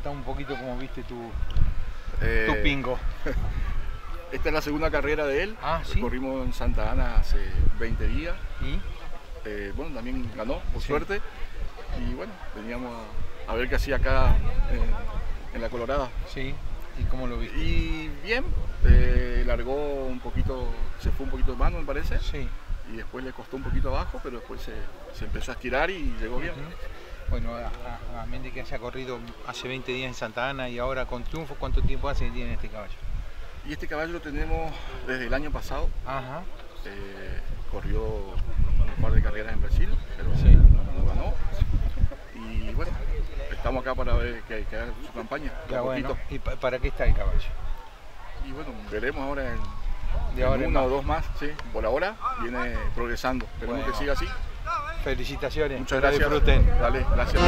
tu, Eh, tu pingo? Esta es la segunda carrera de él. Ah, ¿sí? Corrimos en Santa Ana hace 20 días. ¿Y? Eh, bueno, también ganó, por Sí. suerte. Y bueno, veníamos a, a ver qué hacía acá en, en la Colorada. Sí. ¿Y cómo lo viste? Y bien, eh, largó un poquito, se fue un poquito de mano, me parece. Sí. Y después le costó un poquito abajo, pero después se, se empezó a estirar y llegó bien. Bueno, a, a, mente que haya corrido hace 20 días en Santa Ana y ahora con triunfo, ¿cuánto tiempo hace que tiene este caballo? Y este caballo lo tenemos desde el año pasado. Ajá. Eh, corrió un par de carreras en Brasil, pero Sí. no, no ganó. Y bueno, estamos acá para ver que, que haga su campaña. Ya bueno. ¿Y pa- para qué está el caballo? Y bueno, veremos ahora en, ahora una o dos más. Sí. Por ahora viene progresando. Esperemos Bueno. que siga así. Felicitaciones. Muchas gracias. disfruten. Dale, gracias.